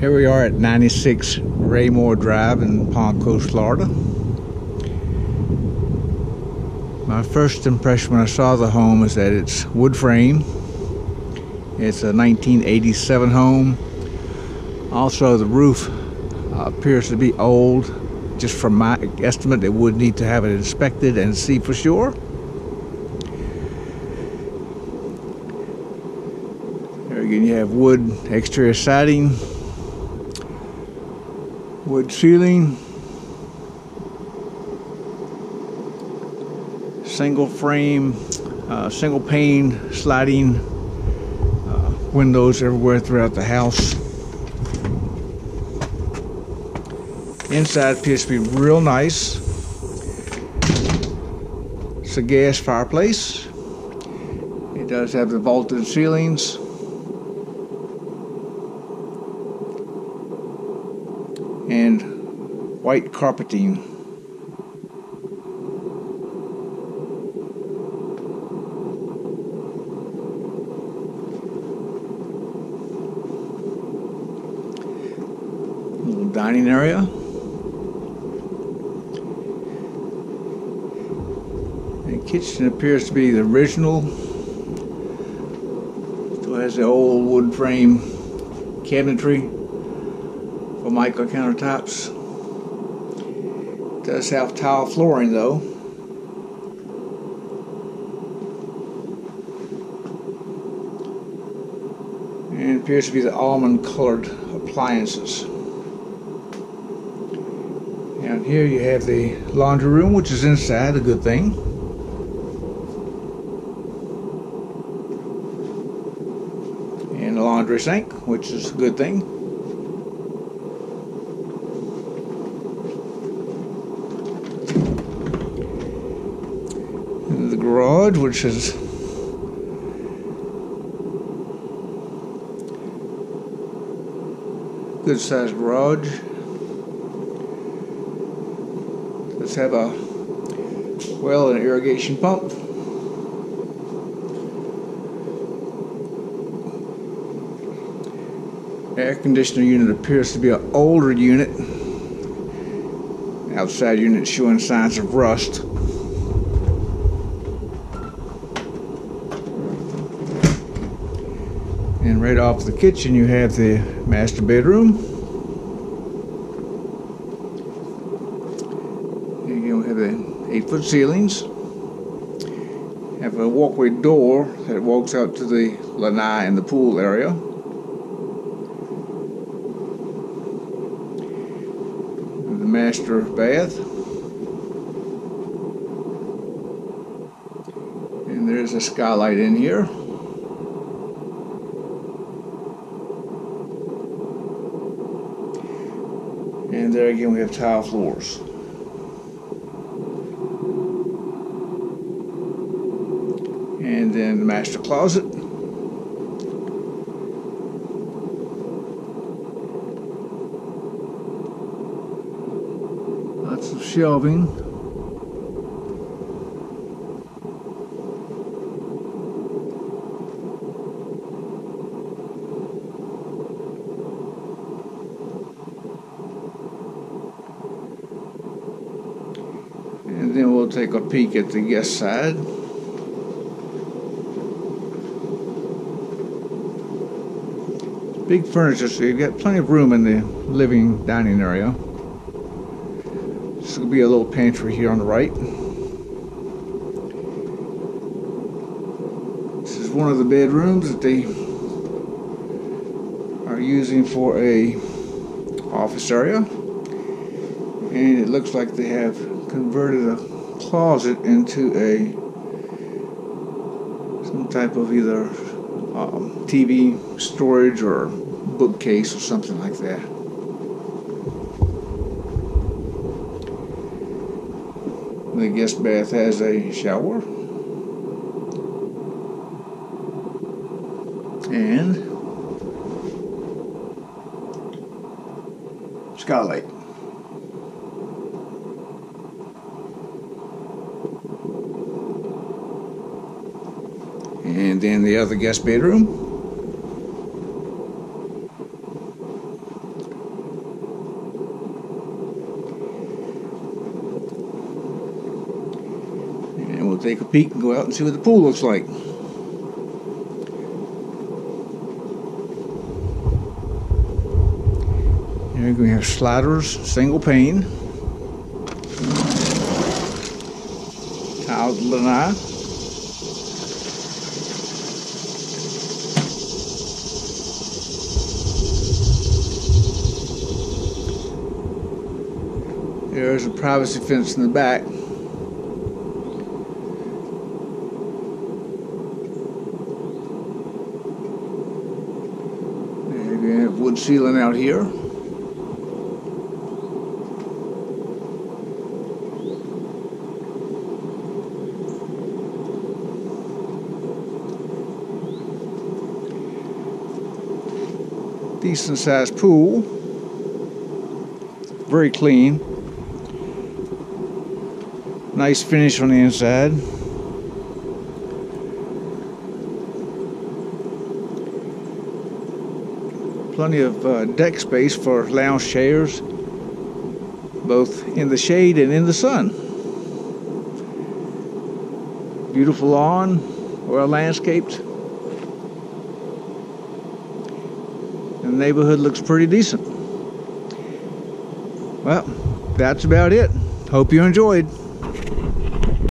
Here we are at 96 Raemoor Drive in Palm Coast, Florida. My first impression when I saw the home is that it's wood frame. It's a 1987 home. Also, the roof uh, appears to be old. Just from my estimate, they would need to have it inspected and see for sure. There again, you have wood exterior siding, wood ceiling, single frame, uh, single pane sliding uh, windows everywhere throughout the house. Inside appears to be real nice. It's a gas fireplace. It does have the vaulted ceilings. And white carpeting. Little dining area. The kitchen appears to be the original. Still has the old wood frame cabinetry mica countertops. It does have tile flooring though. And appears to be the almond colored appliances. And here you have the laundry room, which is inside, a good thing. And the laundry sink, which is a good thing. The garage, which is good sized garage. Let's have a well and irrigation pump. Air conditioner unit appears to be an older unit. Outside unit showing signs of rust. And right off the kitchen, you have the master bedroom. You have the eight foot ceilings. Have a walkway door that walks out to the lanai and the pool area. The master bath. And there's a skylight in here. And there again, we have tile floors. And then the master closet. Lots of shelving. And then we'll take a peek at the guest side. Big furniture, so you've got plenty of room in the living dining area. This will be a little pantry here on the right. This is one of the bedrooms that they are using for a office area. And it looks like they have converted a closet into a some type of either um, TV storage or bookcase or something like that. The guest bath has a shower and skylight. and then the other guest bedroom. And we'll take a peek and go out and see what the pool looks like. Here we have sliders, single pane, tiled lanai. There's a privacy fence in the back. There you have wood ceiling out here. Decent sized pool. Very clean. Nice finish on the inside. Plenty of uh, deck space for lounge chairs, both in the shade and in the sun. Beautiful lawn, well landscaped. The neighborhood looks pretty decent. Well, that's about it. Hope you enjoyed.